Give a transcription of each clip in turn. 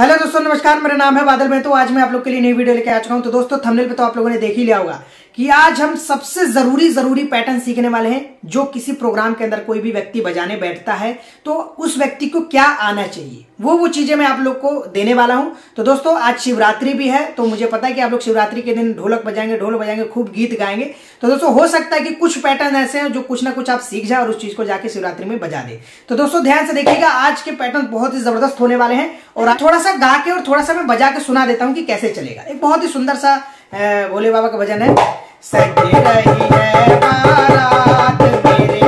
Hello दोस्तों, नमस्कार। मेरा नाम है बादल। मैं तो आज मैं आप लोग के लिए नई वीडियो लेके आ चुका हूँ। तो दोस्तों थंबनेल पे तो आप लोगों ने देख ही लिया होगा। कि आज हम सबसे ज़रूरी ज़रूरी पैटर्न सीखने वाले हैं, जो किसी प्रोग्राम के अंदर कोई भी व्यक्ति बजाने बैठता है तो उस व्यक्ति को क्या आना चाहिए? वो वो चीज़ें मैं आप लोग को देने वाला हूँ। तो दोस्तों, आज शिवरात्रि भी है तो मुझे पता है कि आप लोग शिवरात्रि के दिन ढोलक बजाएँगे, ढोल बजाएँगे, खूब गीत गाएँगे। तो दोस्तों, हो सकता है कि कुछ पैटर्न ऐसे हैं जो कुछ ना कुछ आप सीख जाए और उस चीज़ को जाके शिवरात्रि में बजा दे। तो दोस्तों, ध्यान से देखिएगा, आज के पैटर्न बहुत ही ज़बरदस्त होने वाले हैं। और थोड़ा सा गा के और थोड़ा सा मैं बजा के सुना देता हूँ कि कैसे चलेगा। एक बहुत ही सुंदर सा भोले बाबा का भजन है। सज रही है बारात मेरे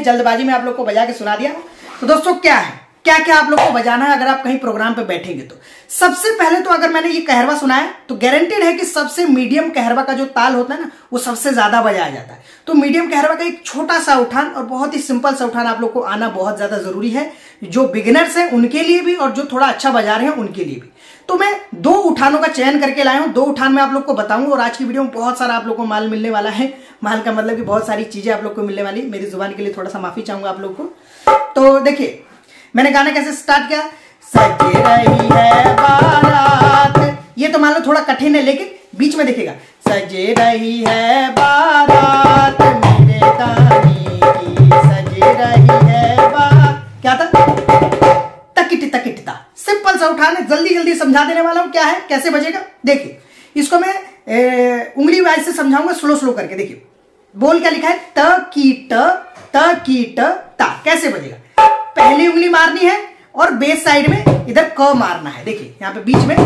मैंने जल्दबाजी में आप लोग को बजा के सुना दिया। तो दोस्तों, क्या है? क्या क्या आप लोग को बजाना है अगर आप कहीं प्रोग्राम पे बैठेंगे तो? सबसे पहले तो अगर मैंने ये कहरवा सुनाया तो गारंटेड है कि सबसे मीडियम कहरवा का जो ताल होता है ना, वो सबसे ज़्यादा बजाया जाता है। तो मीडियम कहरवा का एक छोटा सा उठान और बहुत ही सिंपल सा उठान आप लोग को आना बहुत ज़्यादा ज़रूरी है, जो बिगिनर्स है उनके लिए भी और जो थोड़ा अच्छा बजा रहे हैं उनके लिए भी। तो मैं दो उठानों का चयन करके लाया हूँ। दो उठान में आप लोग को बताऊँगा और आज की वीडियो में बहुत सारा आप लोग को माल मिलने वाला है। माल का मतलब कि बहुत सारी चीज़ें आप लोग को मिलने वाली। मेरी ज़ुबान के लिए थोड़ा सा माफ़ी चाहूँगा आप लोग को। तो देखिए, मैंने गाना कैसे स्टार्ट किया? रही है बारात। ये तो मान लो थोड़ा कठिन है, लेकिन बीच में देखेगा सजे रही है बारात। सा उठाने जल्दी जल्दी समझा देने वाला हूँ क्या है कैसे बजेगा? देखिए इसको मैं ए, उंगली वाइज से समझाऊँगा स्लो स्लो करके देखिए। बोल क्या लिखा है? त कीट त कीट ता। कैसे बजेगा? पहली उंगली मारनी है और बेस साइड में इधर क मारना है। देखिए यहाँ पे बीच में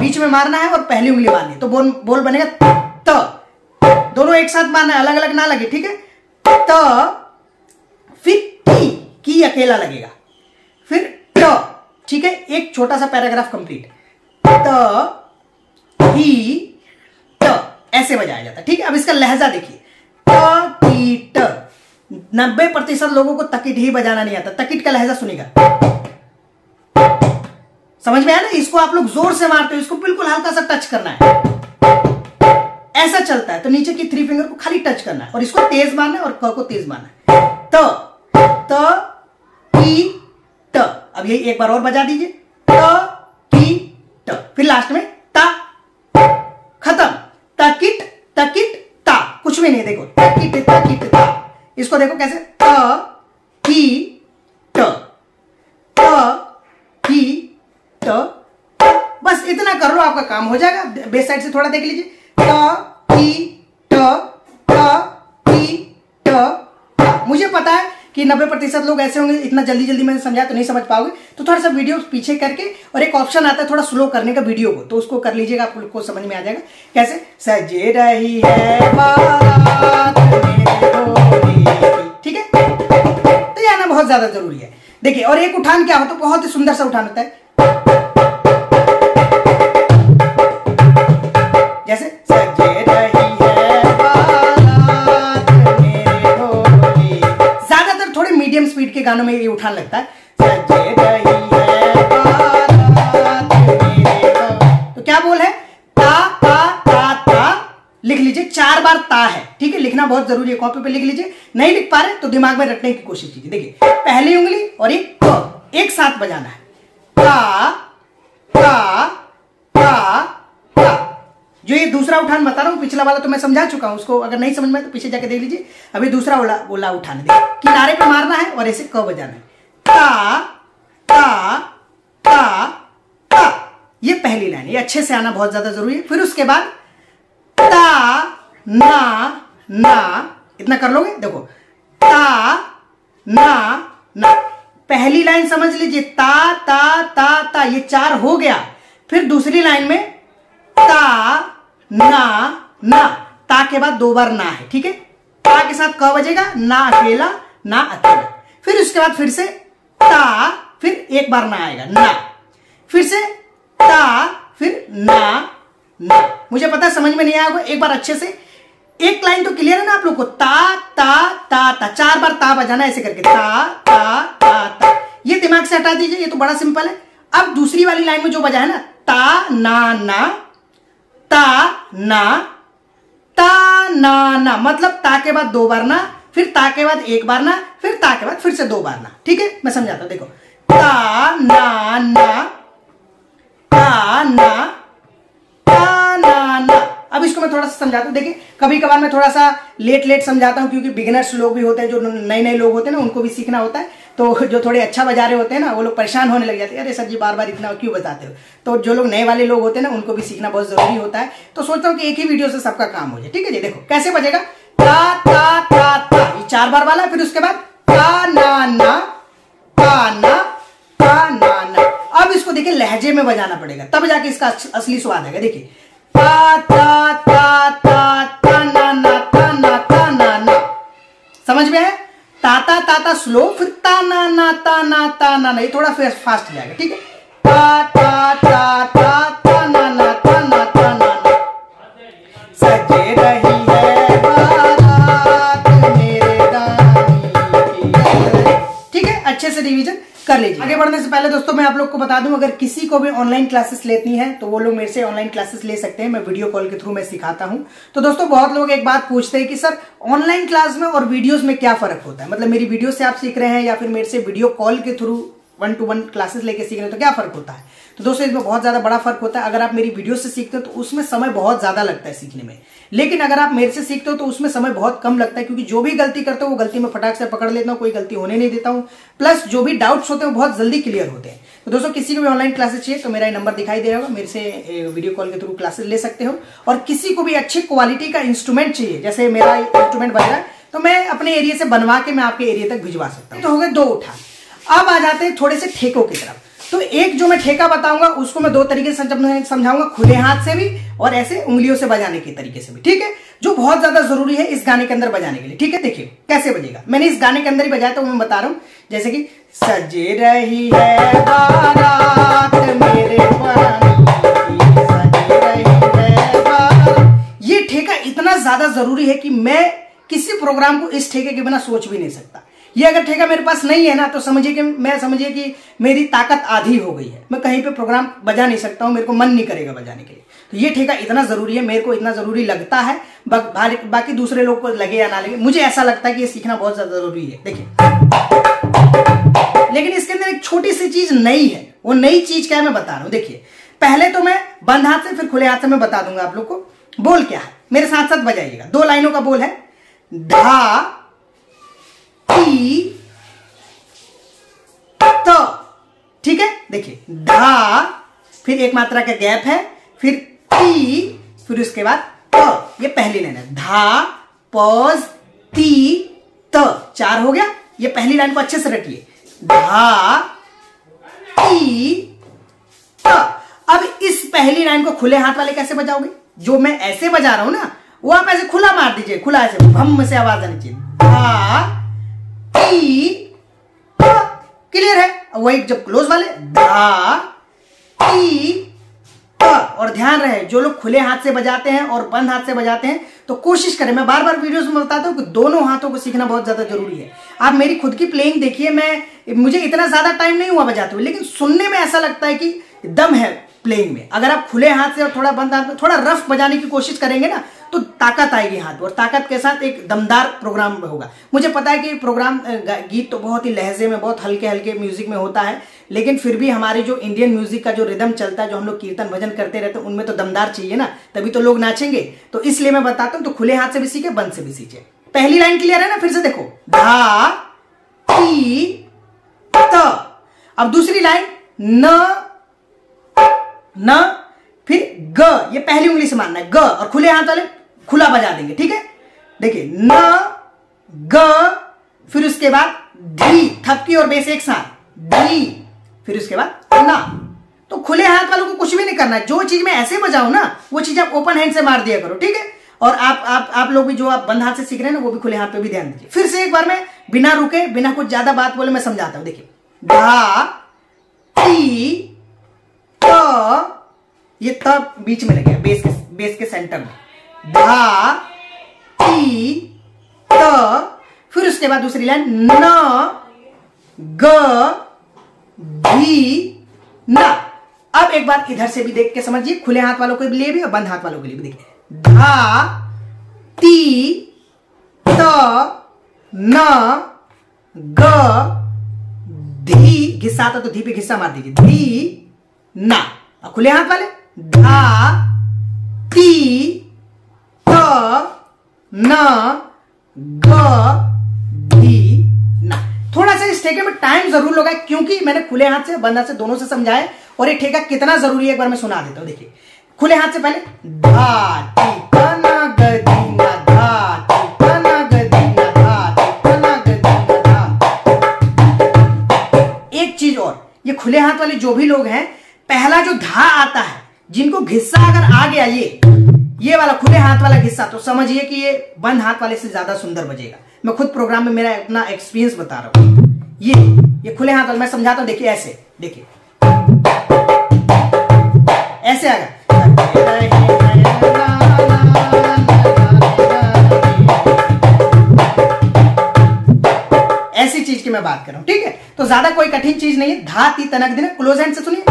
बीच में मारना है और पहली उंगली मारनी है। तो बोल बोल बनेगा त। दोनों एक साथ मारना है अलग अलग ना लगे ठीक है? त फिर की की अकेला लगेगा। फिर ट। ठीक है, एक छोटा सा पैराग्राफ कंप्लीट। त, ही ट ऐसे बजाया जाता है, ठीक है? अब इसका लहजा देखिए। त ट। नब्बे प्रतिशत लोगों को तकिट ही बजाना नहीं आता, तकिट का लहजा सुनेगा। समझ में आया ना? इसको आप लोग ज़ोर से मारते हो, इसको बिल्कुल हल्का सा टच करना है। ऐसा चलता है तो नीचे की थ्री फिंगर को खाली टच करना है और इसको तेज मारना है और क को तेज मारना है। त त अब यही एक बार और बजा दीजिए। त की ट। फिर लास्ट में ता। खत्म। तकिट तकिट, ता। कुछ भी नहीं, देखो। तकिट तकिट, ता। इसको देखो कैसे? त की ट। त की ट। बस इतना कर लो, आपका काम हो जाएगा। बेस साइड से थोड़ा देख लीजिए। ट ट त की ट। मुझे पता है कि 90 प्रतिशत लोग ऐसे होंगे, इतना जल्दी जल्दी मैंने समझाया तो नहीं समझ पाओगे। तो थोड़ा सा वीडियो पीछे करके, और एक ऑप्शन आता है थोड़ा स्लो करने का वीडियो को तो उसको कर लीजिएगा, आप लोग को समझ में आ जाएगा। कैसे? सजे रही है ठीक है? तो ये आना बहुत ज़्यादा ज़रूरी है। देखिए, और एक उठान क्या हो तो बहुत ही सुंदर सा उठान होता है। जैसे गानों में ये उठान लगता है। तो क्या बोल है? ता ता ता ता, लिख लीजिए, चार बार ता है, ठीक है? लिखना बहुत ज़रूरी है कॉपी पे लिख लीजिए। नहीं लिख पा रहे तो दिमाग में रटने की कोशिश कीजिए। देखिए, पहली उंगली और एक एक साथ बजाना है। ता ता ता जो ये दूसरा उठान बता रहा हूँ, पिछला वाला तो मैं समझा चुका हूँ, उसको अगर नहीं समझ में तो पीछे जाके देख लीजिए। अभी दूसरा वाला बोला उठान देखिए, किनारे पे मारना है और ऐसे क बजाना है। ता ता ता ता। ये पहली लाइन ये अच्छे से आना बहुत ज़्यादा ज़रूरी है। फिर उसके बाद, ता, ना ना। इतना कर लोगे? देखो, ता, ना ना। पहली लाइन समझ लीजिए, ता ता ता ता, ये चार हो गया। फिर दूसरी लाइन में, ता ना ना, ता के बाद दो बार ना है, ठीक है? ता के साथ क बजेगा, ना अकेला ना अकेला। फिर उसके बाद फिर से ता, फिर एक बार ना आएगा, ना। फिर से ता, फिर ना ना। मुझे पता समझ में नहीं आया एक बार अच्छे से। एक लाइन तो क्लियर है ना आप लोग को? ता ता ता ता। चार बार ता बजाना ऐसे करके। ता ता ता ता। ये दिमाग से हटा दीजिए, ये तो बड़ा सिंपल है। अब दूसरी वाली लाइन में जो बजा है ना, ता, ना ना ता, ना ता, ना ना। मतलब ता के बाद दो बार ना, फिर ता के बाद एक बार ना, फिर ता के बाद फिर से दो बार ना। ठीक है? मैं समझाता देखो। ता, ना ना, ता ना ता, ना ना। अब इसको मैं थोड़ा सा समझाता हूँ। देखिए कभी कभार मैं थोड़ा सा लेट लेट समझाता हूँ, क्योंकि बिगिनर्स लोग भी होते हैं, जो नए नए लोग होते हैं ना, उनको भी सीखना होता है। तो जो थोड़े अच्छा बजा रहे होते हैं ना, वो लोग परेशान होने लग जाते हैं। अरे सर जी बार बार इतना क्यों बताते हो? तो जो लोग नए वाले लोग होते हैं ना, उनको भी सीखना बहुत ज़रूरी होता है। तो सोचता हूँ कि एक ही वीडियो से सबका काम हो जाए। ठीक है जी, देखो, कैसे बजेगा? ता ता ता ता। ये चार बार वाला, फिर उसके बाद ता, ना ना, ता ना ता, ना ना। अब इसको देखिए, लहजे में बजाना पड़ेगा। तब जाके इसका असली स्वाद आएगा। देखिए, ता ता ता ता ता, ना ना, ता ना ता, ना ना। समझ में है ताता ताता स्लो फिर ताना ना ताना ताना ना, ये थोड़ा फिर फास्ट जाएगा, ठीक है? ता ता ता ता ता, ना ना ता ना ता ना। ना सजे रही बढ़ने से पहले दोस्तों, मैं आप लोग को बता दूँ, अगर किसी को भी ऑनलाइन क्लासेस लेती है तो वो लोग मेरे से ऑनलाइन क्लासेस ले सकते हैं। मैं वीडियो कॉल के थ्रू मैं सिखाता हूँ। तो दोस्तों, बहुत लोग एक बात पूछते हैं कि, सर ऑनलाइन क्लास में और वीडियोस में क्या फ़र्क होता है? मतलब मेरी वीडियो से आप सीख रहे हैं या फिर मेरे से वीडियो कॉल के through one to one classes लेके सीख रहे हो तो क्या फ़र्क होता है? तो दोस्तों, इसमें बहुत ज़्यादा बड़ा फ़र्क होता है। अगर आप मेरी वीडियो से सीखते हो तो उसमें समय बहुत ज़्यादा लगता है सीखने में। लेकिन अगर आप मेरे से सीखते हो तो उसमें समय बहुत कम लगता है, क्योंकि जो भी गलती करते हो, वो गलती में फटाक से पकड़ लेता हूँ, कोई गलती होने नहीं देता हूँ। प्लस जो भी डाउट्स होते हैं, वो बहुत जल्दी क्लियर होते हैं। तो दोस्तों, किसी को भी ऑनलाइन क्लासेस चाहिए तो मेरा नंबर दिखाई दे रहा होगा। मेरे से वीडियो कॉल के थ्रू क्लासेस ले सकते हो। और किसी को भी अच्छी क्वालिटी का इंस्ट्रूमेंट चाहिए, जैसे मेरा इंस्ट्रूमेंट बन रहा है तो मैं अपने एरिया से बनवा के मैं आपके एरिया तक भिजवा सकता हूँ। तो हो गए दो उठा अब आ जाते हैं थोड़े से ठेकों की तरफ़। तो एक जो मैं ठेका बताऊँगा, उसको मैं दो तरीके से समझाऊँगा, खुले हाथ से भी और ऐसे उंगलियों से बजाने के तरीके से भी, ठीक है? जो बहुत ज़्यादा ज़रूरी है इस गाने के अंदर बजाने के लिए, ठीक है? देखिए, कैसे बजेगा? मैंने इस गाने के अंदर ही बजाया तो मैं बता रहा हूँ। जैसे कि, सजे रही है बारात मेरे ये ठेका इतना ज़्यादा ज़रूरी है कि मैं किसी प्रोग्राम को इस ठेके के बिना सोच भी नहीं सकता। ये अगर ठेका मेरे पास नहीं है ना तो समझिए कि मैं समझिए कि मेरी ताकत आधी हो गई है। मैं कहीं पे प्रोग्राम बजा नहीं सकता हूँ मेरे को मन नहीं करेगा बजाने के लिए। तो ये ठेका इतना ज़रूरी है मेरे को इतना ज़रूरी लगता है। बा, बाकी दूसरे लोग को लगे या ना लगे मुझे ऐसा लगता है कि ये सीखना बहुत ज़्यादा ज़रूरी है। देखिए। लेकिन इसके अंदर एक छोटी सी चीज़ नई है वो नई चीज़ क्या है मैं बता रहा हूँ। देखिए पहले तो मैं बंद हाथ से फिर खुले हाथ से मैं बता दूँगा आप लोग को। बोल क्या है? मेरे साथ साथ बजाइएगा। दो लाइनों का बोल है धा तो ठीक है? देखिए, धा, फिर एक मात्रा का गैप है, फिर ती, फिर उसके बाद त ये पहली लाइन है। धा, पॉज, ती, त। चार हो गया। ये पहली लाइन को अच्छे से रखिए धा, ती, त। अब इस पहली लाइन को खुले हाथ वाले कैसे बजाओगे? जो मैं ऐसे बजा रहा हूँ ना, वो आप ऐसे खुला मार दीजिए, खुला ऐसे भम से आवाज़ आनी चाहिए। धा क्लियर है? वही जब क्लोज वाले धा और ध्यान रहे, जो लोग खुले हाथ से बजाते हैं और बंद हाथ से बजाते हैं तो कोशिश करें। मैं बार बार वीडियोस में बताता हूँ कि दोनों हाथों को सीखना बहुत ज़्यादा ज़रूरी है। आप मेरी खुद की प्लेइंग देखिए, मैं, मुझे इतना ज़्यादा टाइम नहीं हुआ बजाते हुए, लेकिन सुनने में ऐसा लगता है कि दम है प्लेइंग में। अगर आप खुले हाथ से और थोड़ा बंद हाथ में, थोड़ा रफ बजाने की कोशिश करेंगे ना तो ताकत आएगी हाथ और ताकत के साथ एक दमदार प्रोग्राम होगा। मुझे पता है कि प्रोग्राम गीत तो बहुत ही लहजे में, बहुत हल्के हल्के म्यूज़िक में होता है, लेकिन फिर भी हमारे जो इंडियन म्यूज़िक का जो रिदम चलता है, जो हम लोग कीर्तन भजन करते रहते हैं, उनमें तो दमदार चाहिए ना, तभी तो लोग नाचेंगे। तो इसलिए मैं बताता हूँ तो खुले हाथ से भी सीखे, बंद से भी सीखे। पहली लाइन क्लियर है ना, फिर से देखो। धा टी त। अब दूसरी लाइन न न, फिर ग। ये पहली उंगली से मानना है, ग। और खुले हाथ वाले खुला बजा देंगे, ठीक है? देखिए, न, ग, फिर उसके बाद धी, थपकी और बेस एक साथ। धी, फिर उसके बाद ना तो खुले हाथ वालों को कुछ भी नहीं करना जो चीज़ में ऐसे बजाऊं ना, वो चीज़ आप ओपन हैंड से मार दिया करो, ठीक है? और आप आप आप लोग भी जो आप बंद हाथ से सीख रहे हैं ना, वो भी खुले हाथ पे भी ध्यान दीजिए। फिर से एक बार मैं बिना रुके, बिना कुछ ज़्यादा बात बोले मैं समझाता हूँ। देखिए, धा टी ये त बीच में लगे बेस के बेस के सेंटर में। धा ती, त, फिर उसके बाद दूसरी लाइन न, ग धी न। अब एक बार इधर से भी देख के समझिए, खुले हाथ वालों के लिए भी और बंद हाथ वालों के लिए भी देखिए। धा, ती, त, न, ग, धी। घिस्सा आता तो धी पे घिस्सा मार दीजिए। धी, ना। खुले हाथ वाले? धा न, ग ना. थोड़ा सा इस ठेके में टाइम ज़रूर लगा क्योंकि मैंने खुले हाथ से, बंद से दोनों से समझाया और ये ठेका कितना ज़रूरी है एक बार मैं सुना देता हूँ, देखिए. खुले हाथ से पहले धा धा एक चीज़ और, ये खुले हाथ वाले जो भी लोग हैं, पहला जो धा आता है, जिनको घिस्सा अगर आ गया ये ये वाला खुले हाथ वाला हिस्सा तो समझिए कि ये बंद हाथ वाले से ज़्यादा सुंदर बजेगा। मैं खुद प्रोग्राम में मेरा अपना एक्सपीरियंस बता रहा हूँ। ये ये खुले हाथ वाला, मैं समझाता हूँ देखिए ऐसे देखिए। ऐसे आएगा ऐसी चीज़ की मैं बात कर रहा हूँ, ठीक है? तो ज़्यादा कोई कठिन चीज़ नहीं है। धा ती तनक दिन क्लोज हैंड से सुनिए।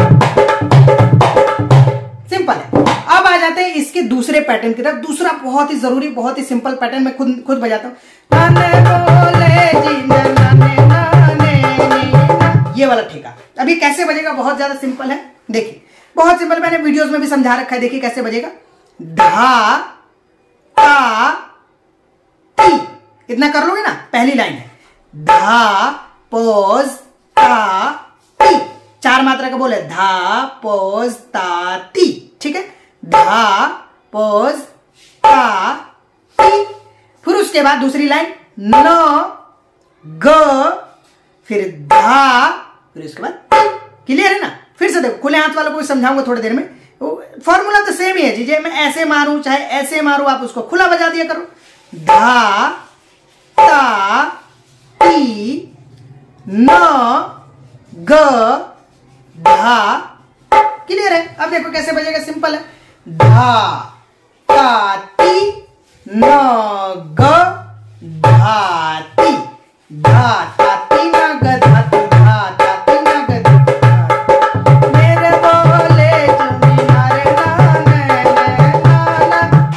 सिंपल है। जाते हैं इसके दूसरे पैटर्न की तरफ़। दूसरा बहुत ही ज़रूरी, बहुत ही सिंपल पैटर्न मैं खुद खुद बजाता हूँ। ये वाला ठेका। अभी कैसे बजेगा बहुत ज़्यादा सिंपल है। देखिए, बहुत सिंपल मैंने वीडियोस में भी समझा रखा है। देखिए कैसे बजेगा। धा, ता, ती। इतना कर लोगे ना, पहली लाइन है। धा, पोज, ता, ती। चार मात्रा का बोले धा, पोज, ता, ती। ठीक है? धा पोज, ता, ती. फिर उसके बाद दूसरी लाइन, न, ग, फिर धा, फिर उसके बाद क्लियर है ना? फिर से देखो, खुले हाथ वालों को समझाऊँगा थोड़ी देर में. फॉर्मूला तो सेम ही है जीजे मैं ऐसे मारूं, चाहे ऐसे मारूं, आप उसको खुला बजा दिया करो. धा, ता, ती. न, ग, धा. क्लियर है? अब देखो कैसे बजेगा सिंपल है. धा ताती न ग धाती धा ताती न ग धाती। धा ताती न ग मेरे बोले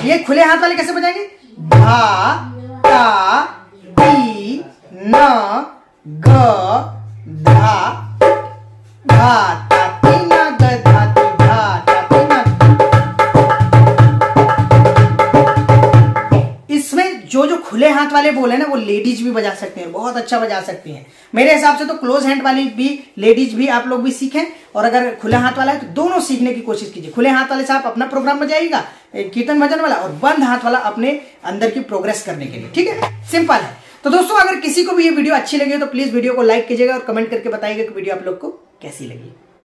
ये खुले हाथ वाले कैसे खुले हाथ वाले बोल है ना, वो लेडीज़ भी बजा सकते हैं, बहुत अच्छा बजा सकती हैं। मेरे हिसाब से तो क्लोज हैंड वाली भी लेडीज़ भी आप लोग भी सीखें, और अगर खुले हाथ वाला है तो दोनों सीखने की कोशिश कीजिए। खुले हाथ वाले से आप अपना प्रोग्राम बजाइएगा कीर्तन भजन वाला, और बंद हाथ वाला अपने अंदर की प्रोग्रेस करने के लिए, ठीक है? सिंपल है। तो दोस्तों, अगर किसी को भी ये वीडियो अच्छी लगी हो तो प्लीज़ वीडियो को लाइक कीजिएगा और कमेंट करके बताइएगा कि वीडियो आप लोग को कैसी लगी।